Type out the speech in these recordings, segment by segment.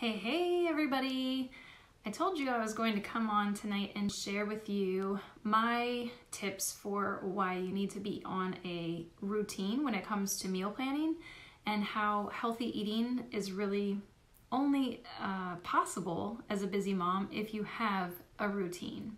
Hey, hey, everybody! I told you I was going to come on tonight and share with you my tips for why you need to be on a routine when it comes to meal planning and how healthy eating is really only uh, possible as a busy mom if you have a routine.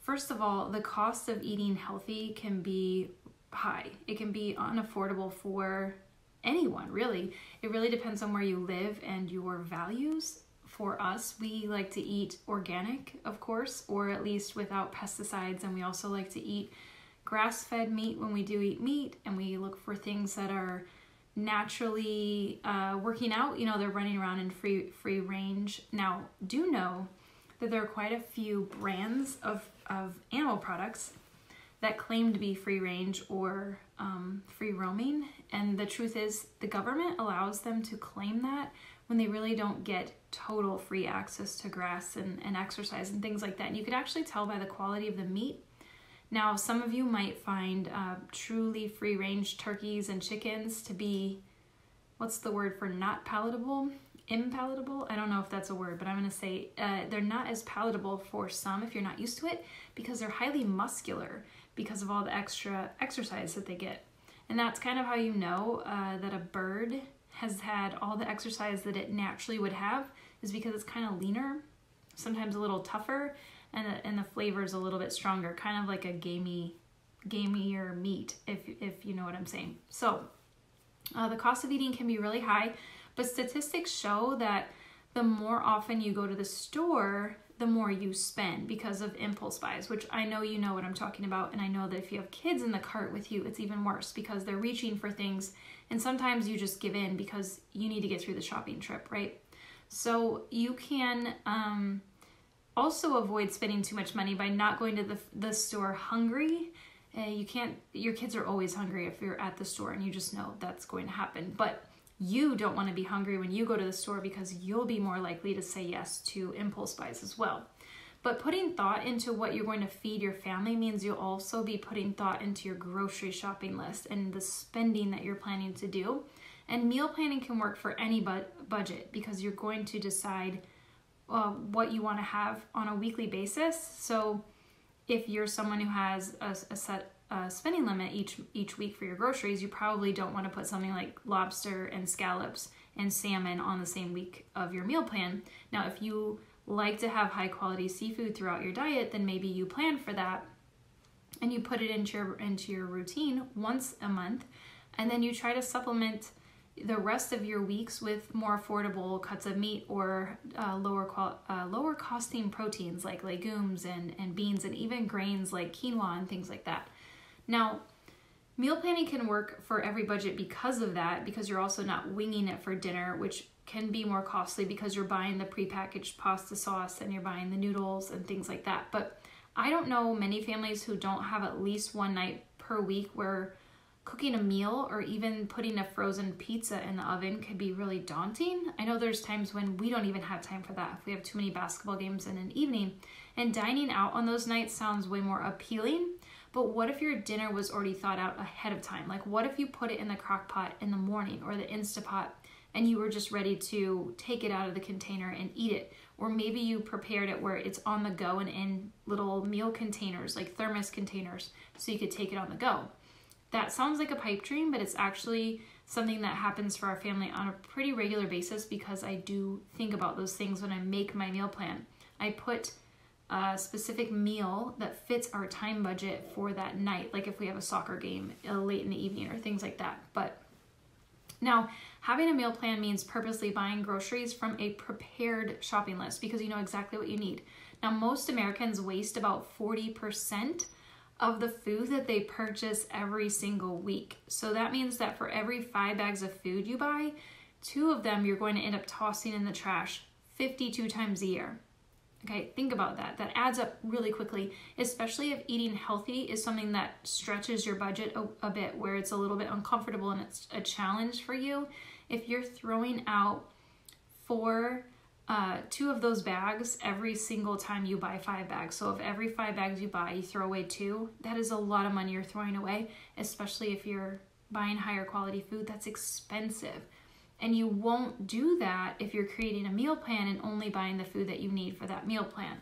First of all, the cost of eating healthy can be high, it can be unaffordable for anyone, really. It really depends on where you live and your values. For us, we like to eat organic, of course, or at least without pesticides, and we also like to eat grass fed meat when we do eat meat, and we look for things that are naturally uh, working out. You know, they're running around in free free range. Now, do know that there are quite a few brands of, of animal products that claim to be free range or um, free roaming. And the truth is, the government allows them to claim that when they really don't get total free access to grass and, and exercise and things like that. And you could actually tell by the quality of the meat. Now, some of you might find uh, truly free range turkeys and chickens to be, what's the word for not palatable? Impalatable? I don't know if that's a word, but I'm going to say uh, they're not as palatable for some if you're not used to it because they're highly muscular because of all the extra exercise that they get. And that's kind of how you know uh, that a bird has had all the exercise that it naturally would have is because it's kind of leaner, sometimes a little tougher, and the, and the flavor is a little bit stronger, kind of like a gamey, gamier meat, if, if you know what I'm saying. So uh, the cost of eating can be really high, but statistics show that the more often you go to the store, the more you spend because of impulse buys, which I know you know what I'm talking about. And I know that if you have kids in the cart with you, it's even worse because they're reaching for things. And sometimes you just give in because you need to get through the shopping trip, right? So you can um, also avoid spending too much money by not going to the, the store hungry. Uh, you can't, your kids are always hungry if you're at the store and you just know that's going to happen. But you don't want to be hungry when you go to the store because you'll be more likely to say yes to impulse buys as well. But putting thought into what you're going to feed your family means you'll also be putting thought into your grocery shopping list and the spending that you're planning to do. And meal planning can work for any bu- budget because you're going to decide uh, what you want to have on a weekly basis. So if you're someone who has a, a set uh, spending limit each each week for your groceries, you probably don't want to put something like lobster and scallops and salmon on the same week of your meal plan. Now, if you like to have high quality seafood throughout your diet, then maybe you plan for that and you put it into your into your routine once a month, and then you try to supplement the rest of your weeks with more affordable cuts of meat or uh, lower qual- uh, lower costing proteins like legumes and, and beans and even grains like quinoa and things like that. Now, meal planning can work for every budget because of that, because you're also not winging it for dinner, which can be more costly because you're buying the prepackaged pasta sauce and you're buying the noodles and things like that. But I don't know many families who don't have at least one night per week where cooking a meal or even putting a frozen pizza in the oven could be really daunting. I know there's times when we don't even have time for that if we have too many basketball games in an evening. And dining out on those nights sounds way more appealing but what if your dinner was already thought out ahead of time? Like, what if you put it in the crock pot in the morning or the Instapot and you were just ready to take it out of the container and eat it? Or maybe you prepared it where it's on the go and in little meal containers, like thermos containers, so you could take it on the go. That sounds like a pipe dream, but it's actually something that happens for our family on a pretty regular basis because I do think about those things when I make my meal plan. I put a specific meal that fits our time budget for that night, like if we have a soccer game uh, late in the evening or things like that. But now, having a meal plan means purposely buying groceries from a prepared shopping list because you know exactly what you need. Now, most Americans waste about 40% of the food that they purchase every single week. So that means that for every five bags of food you buy, two of them you're going to end up tossing in the trash 52 times a year. Okay, think about that. That adds up really quickly, especially if eating healthy is something that stretches your budget a, a, bit, where it's a little bit uncomfortable and it's a challenge for you. If you're throwing out four, uh, two of those bags every single time you buy five bags, so if every five bags you buy, you throw away two, that is a lot of money you're throwing away, especially if you're buying higher quality food. That's expensive. And you won't do that if you're creating a meal plan and only buying the food that you need for that meal plan.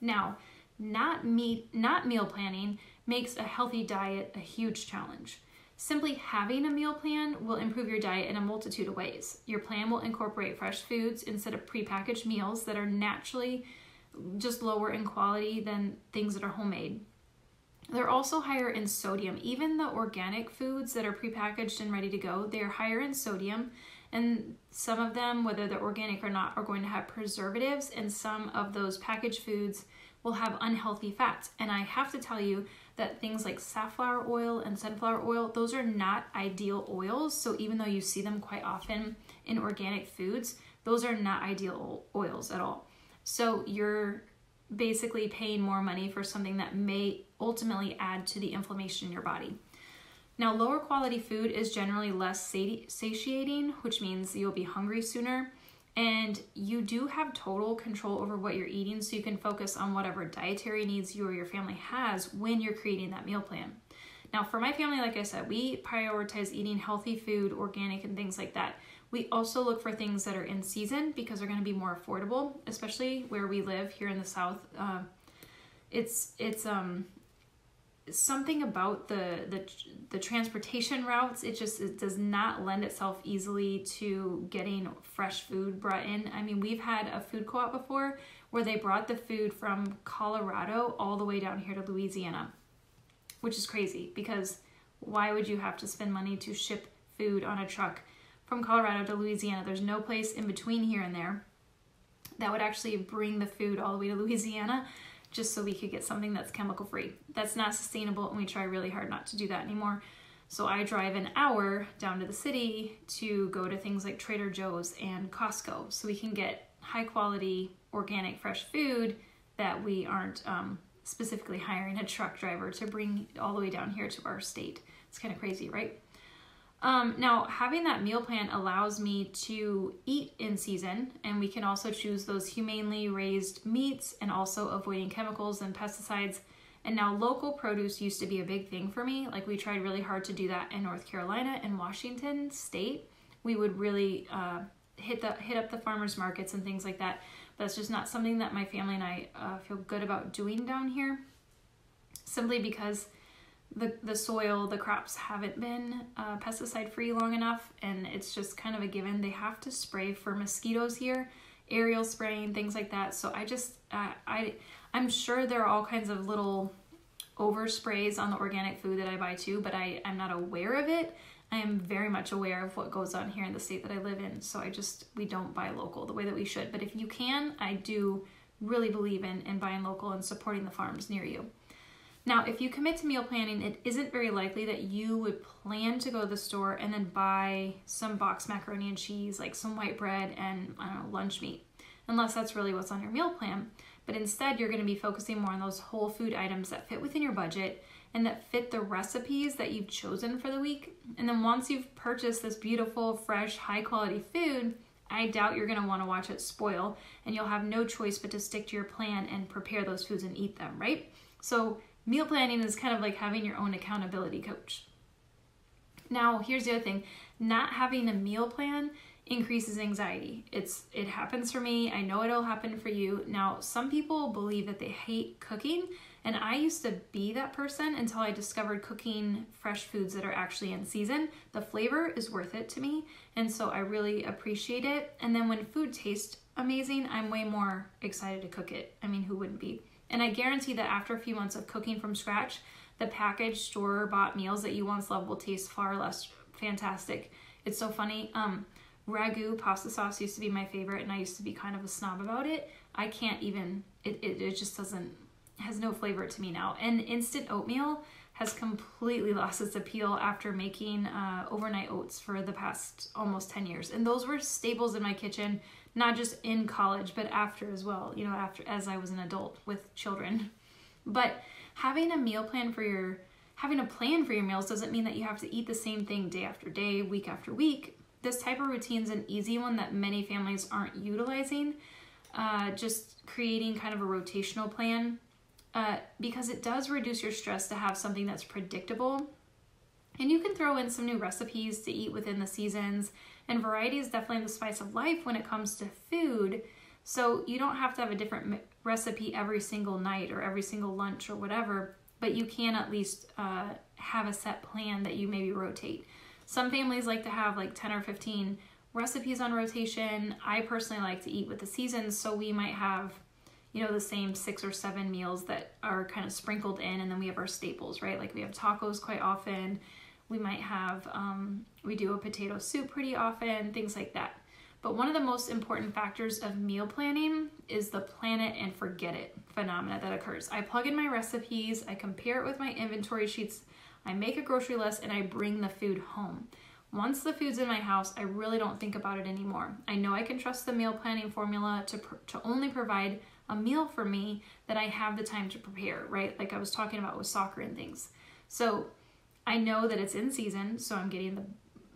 Now, not meat, not meal planning makes a healthy diet a huge challenge. Simply having a meal plan will improve your diet in a multitude of ways. Your plan will incorporate fresh foods instead of prepackaged meals that are naturally just lower in quality than things that are homemade. They're also higher in sodium. Even the organic foods that are prepackaged and ready to go, they are higher in sodium. And some of them, whether they're organic or not, are going to have preservatives, and some of those packaged foods will have unhealthy fats. And I have to tell you that things like safflower oil and sunflower oil, those are not ideal oils. So even though you see them quite often in organic foods, those are not ideal oils at all. So you're basically paying more money for something that may ultimately add to the inflammation in your body. Now, lower quality food is generally less satiating, which means you'll be hungry sooner and you do have total control over what you're eating so you can focus on whatever dietary needs you or your family has when you're creating that meal plan. Now, for my family, like I said, we prioritize eating healthy food, organic, and things like that. We also look for things that are in season because they're going to be more affordable, especially where we live here in the South. Uh, it's it's um something about the the the transportation routes it just it does not lend itself easily to getting fresh food brought in. I mean we've had a food co-op before where they brought the food from colorado all the way down here to louisiana which is crazy because why would you have to spend money to ship food on a truck from colorado to louisiana? There's no place in between here and there that would actually bring the food all the way to louisiana just so we could get something that's chemical free. That's not sustainable, and we try really hard not to do that anymore. So I drive an hour down to the city to go to things like Trader Joe's and Costco so we can get high quality, organic, fresh food that we aren't um, specifically hiring a truck driver to bring all the way down here to our state. It's kind of crazy, right? Um, now, having that meal plan allows me to eat in season, and we can also choose those humanely raised meats and also avoiding chemicals and pesticides. And now, local produce used to be a big thing for me. Like, we tried really hard to do that in North Carolina and Washington state. We would really uh, hit, the, hit up the farmers markets and things like that. But it's just not something that my family and I uh, feel good about doing down here, simply because the, the soil, the crops haven't been uh, pesticide free long enough, and it's just kind of a given. They have to spray for mosquitoes here, aerial spraying, things like that. So I just, uh, I, I'm sure there are all kinds of little oversprays on the organic food that I buy too, but I, I'm not aware of it. I am very much aware of what goes on here in the state that I live in. So I just, we don't buy local the way that we should. But if you can, I do really believe in, in buying local and supporting the farms near you. Now, if you commit to meal planning, it isn't very likely that you would plan to go to the store and then buy some box macaroni and cheese, like some white bread and I don't know, lunch meat, unless that's really what's on your meal plan. But instead, you're going to be focusing more on those whole food items that fit within your budget and that fit the recipes that you've chosen for the week. And then once you've purchased this beautiful, fresh, high quality food, I doubt you're going to want to watch it spoil and you'll have no choice but to stick to your plan and prepare those foods and eat them, right? So meal planning is kind of like having your own accountability coach. Now, here's the other thing not having a meal plan increases anxiety. It's it happens for me. I know it'll happen for you. Now, some people believe that they hate cooking, and I used to be that person until I discovered cooking fresh foods that are actually in season. The flavor is worth it to me, and so I really appreciate it. And then when food tastes amazing, I'm way more excited to cook it. I mean, who wouldn't be? And I guarantee that after a few months of cooking from scratch, the packaged store bought meals that you once loved will taste far less fantastic. It's so funny. Um, ragu pasta sauce used to be my favorite, and I used to be kind of a snob about it. I can't even, it, it, it just doesn't, has no flavor to me now. And instant oatmeal has completely lost its appeal after making uh, overnight oats for the past almost 10 years. And those were staples in my kitchen not just in college but after as well you know after as i was an adult with children. But having a meal plan for your having a plan for your meals doesn't mean that you have to eat the same thing day after day week after week. This type of routine is an easy one that many families aren't utilizing uh, just creating kind of a rotational plan uh, because it does reduce your stress to have something that's predictable And you can throw in some new recipes to eat within the seasons. And variety is definitely the spice of life when it comes to food. So you don't have to have a different recipe every single night or every single lunch or whatever, but you can at least uh, have a set plan that you maybe rotate. Some families like to have like 10 or 15 recipes on rotation. I personally like to eat with the seasons, so we might have you know the same six or seven meals that are kind of sprinkled in and then we have our staples right? Like we have tacos quite often. We might have um, we do a potato soup pretty often things like that. But one of the most important factors of meal planning is the plan it and forget it phenomena that occurs. I plug in my recipes i compare it with my inventory sheets i make a grocery list and i bring the food home. Once the food's in my house, I really don't think about it anymore. I know I can trust the meal planning formula to, to only provide a meal for me that I have the time to prepare, right? Like I was talking about with soccer and things. So I know that it's in season, so I'm getting the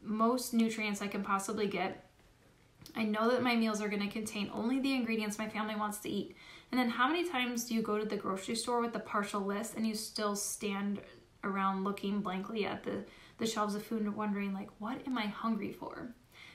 most nutrients I can possibly get. I know that my meals are going to contain only the ingredients my family wants to eat. And then how many times do you go to the grocery store with the partial list and you still stand around looking blankly at the the shelves of food and wondering like what am i hungry for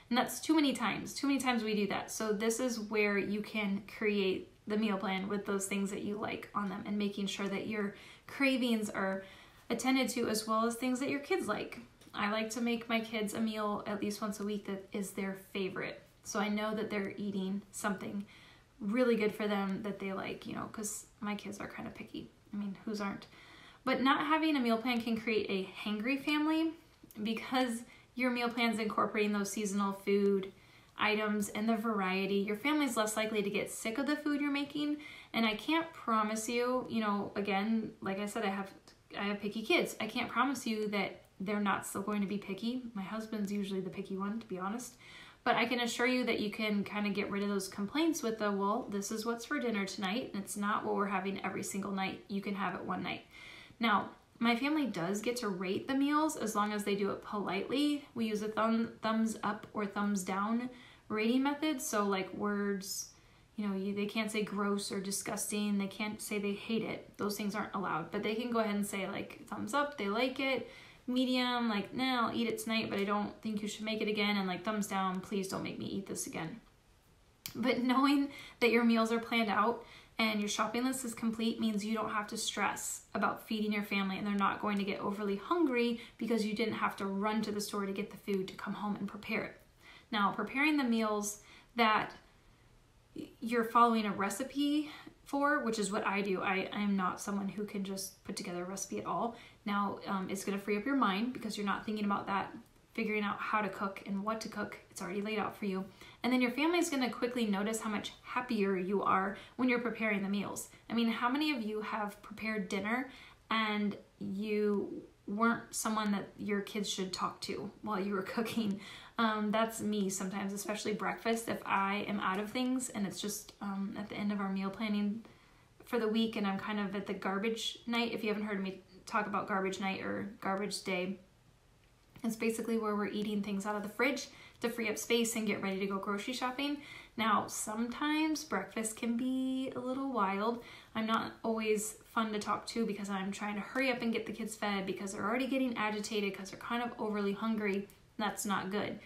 and that's too many times too many times we do that so this is where you can create the meal plan with those things that you like on them and making sure that your cravings are attended to as well as things that your kids like. I like to make my kids a meal at least once a week that is their favorite. So i know that they're eating something really good for them that they like you know because my kids are kind of picky. I mean whose aren't? But not having a meal plan can create a hangry family because your meal plan's incorporating those seasonal food items and the variety. Your family's less likely to get sick of the food you're making. And I can't promise you, you know, again, like I said, I have I have picky kids. I can't promise you that they're not still going to be picky. My husband's usually the picky one, to be honest. But I can assure you that you can kind of get rid of those complaints with the, well, this is what's for dinner tonight, and it's not what we're having every single night. You can have it one night. Now, my family does get to rate the meals as long as they do it politely. We use a thumb, thumbs up or thumbs down rating methods. So, like words, you know, you, they can't say gross or disgusting. They can't say they hate it. Those things aren't allowed. But they can go ahead and say, like, thumbs up, they like it. Medium, like, nah, I'll eat it tonight, but I don't think you should make it again. And, like, thumbs down, please don't make me eat this again. But knowing that your meals are planned out and your shopping list is complete means you don't have to stress about feeding your family and they're not going to get overly hungry because you didn't have to run to the store to get the food to come home and prepare it. Now, preparing the meals that you're following a recipe for, which is what I do. I am not someone who can just put together a recipe at all. Now, um, it's going to free up your mind because you're not thinking about that figuring out how to cook and what to cook. It's already laid out for you. And then your family is going to quickly notice how much happier you are when you're preparing the meals. I mean, how many of you have prepared dinner and you weren't someone that your kids should talk to while you were cooking? Um, that's me sometimes, especially breakfast. If I am out of things and it's just um, at the end of our meal planning for the week and I'm kind of at the garbage night, if you haven't heard me talk about garbage night or garbage day, it's basically where we're eating things out of the fridge to free up space and get ready to go grocery shopping. Now, sometimes breakfast can be a little wild. I'm not always fun to talk to because I'm trying to hurry up and get the kids fed because they're already getting agitated because they're kind of overly hungry. That's not good.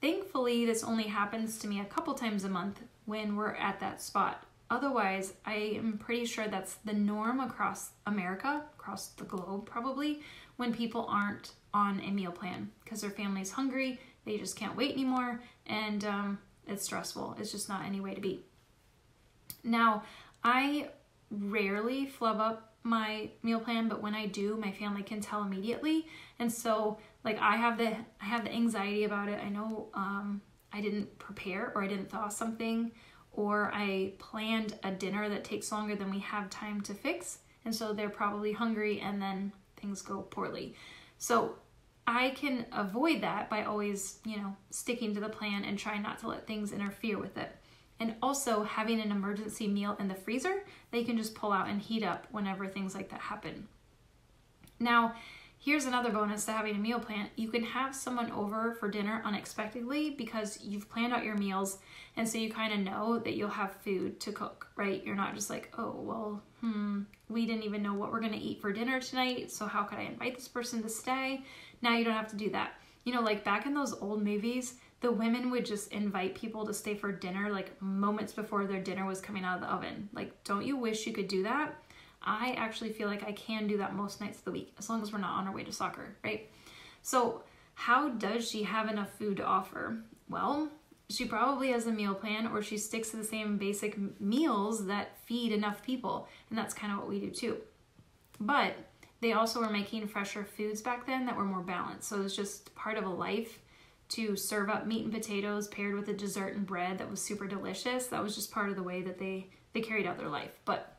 Thankfully, this only happens to me a couple times a month when we're at that spot. Otherwise, I am pretty sure that's the norm across America, across the globe probably, when people aren't on a meal plan because their family's hungry, they just can't wait anymore, and um, it's stressful. It's just not any way to be. Now, I rarely flub up my meal plan, but when I do, my family can tell immediately. And so, like, I have the I have the anxiety about it. I know um, I didn't prepare or I didn't thaw something, or I planned a dinner that takes longer than we have time to fix, and so they're probably hungry, and then things go poorly. So I can avoid that by always, you know, sticking to the plan and trying not to let things interfere with it. And also having an emergency meal in the freezer that you can just pull out and heat up whenever things like that happen. Now, here's another bonus to having a meal plan. You can have someone over for dinner unexpectedly because you've planned out your meals and so you kind of know that you'll have food to cook, right? You're not just like, oh, well, hmm, we didn't even know what we're to eat for dinner tonight, so how could I invite this person to stay? Now you don't have to do that. You know, like back in those old movies, the women would just invite people to stay for dinner like moments before their dinner was coming out of the oven. Like, don't you wish you could do that? I actually feel like I can do that most nights of the week as long as we're not on our way to soccer, right? So, how does she have enough food to offer? Well, she probably has a meal plan or she sticks to the same basic meals that feed enough people. And that's kind of what we do too. But they also were making fresher foods back then that were more balanced. So it was just part of a life to serve up meat and potatoes paired with a dessert and bread that was super delicious. That was just part of the way that they they carried out their life. But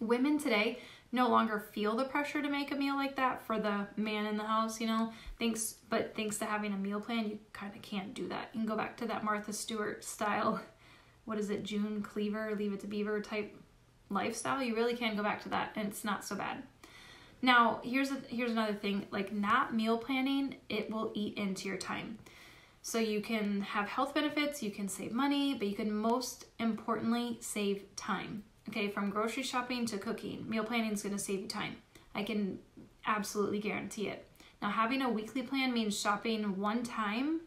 women today no longer feel the pressure to make a meal like that for the man in the house, you know. Thanks but thanks to having a meal plan, you kind of can't do that. You can go back to that Martha Stewart style, what is it, June Cleaver, leave it to beaver type lifestyle. You really can go back to that and it's not so bad. Now, here's a, here's another thing, like not meal planning, it will eat into your time. So you can have health benefits, you can save money, but you can most importantly save time. Okay, from grocery shopping to cooking, meal planning is going to save you time. I can absolutely guarantee it. Now, having a weekly plan means shopping one time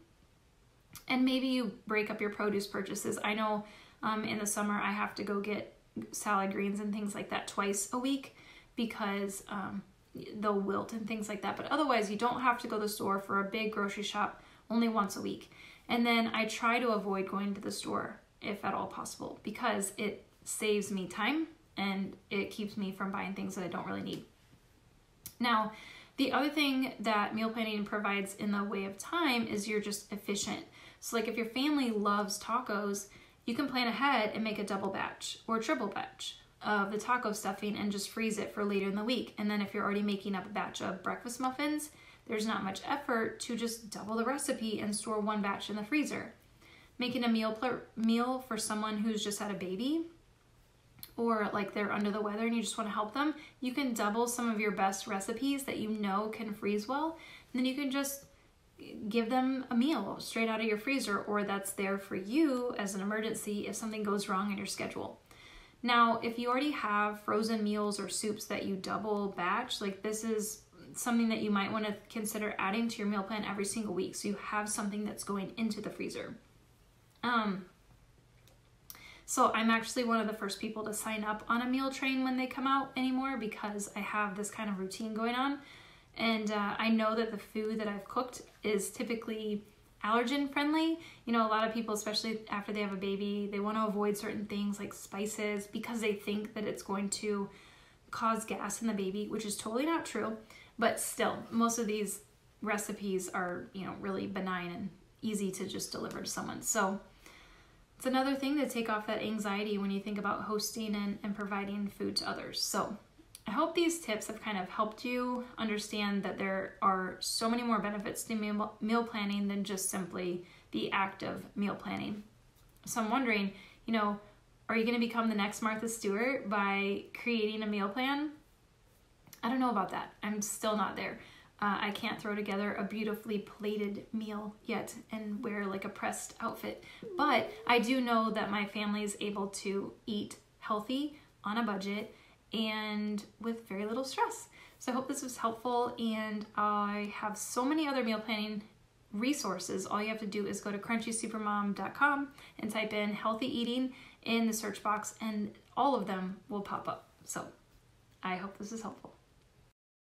and maybe you break up your produce purchases. I know um, in the summer I have to go get salad greens and things like that twice a week because um, they'll wilt and things like that. But otherwise, you don't have to go to the store for a big grocery shop only once a week. And then I try to avoid going to the store if at all possible because it saves me time and it keeps me from buying things that I don't really need. Now, the other thing that meal planning provides in the way of time is you're just efficient. So, like if your family loves tacos, you can plan ahead and make a double batch or triple batch of the taco stuffing and just freeze it for later in the week. And then if you're already making up a batch of breakfast muffins, there's not much effort to just double the recipe and store one batch in the freezer. Making a meal meal for someone who's just had a baby or like they're under the weather and you just want to help them, you can double some of your best recipes that you know can freeze well. And then you can just give them a meal straight out of your freezer or that's there for you as an emergency if something goes wrong in your schedule. Now, if you already have frozen meals or soups that you double batch, like this is something that you might want to consider adding to your meal plan every single week so you have something that's going into the freezer. Um, so I'm actually one of the first people to sign up on a meal train when they come out anymore because I have this kind of routine going on. And uh, I know that the food that I've cooked is typically allergen friendly. You know, a lot of people, especially after they have a baby, they want to avoid certain things like spices because they think that it's going to cause gas in the baby, which is totally not true. But still, most of these recipes are, you know, really benign and easy to just deliver to someone. So it's another thing to take off that anxiety when you think about hosting and, and providing food to others. So I hope these tips have kind of helped you understand that there are so many more benefits to meal, planning than just simply the act of meal planning. So I'm wondering, you know, are you going to become the next Martha Stewart by creating a meal plan? I don't know about that. I'm still not there. Uh, I can't throw together a beautifully plated meal yet and wear like a pressed outfit. But I do know that my family is able to eat healthy on a budget and with very little stress. So I hope this was helpful and I have so many other meal planning resources. All you have to do is go to crunchysupermom.com and type in healthy eating in the search box and all of them will pop up. So I hope this is helpful.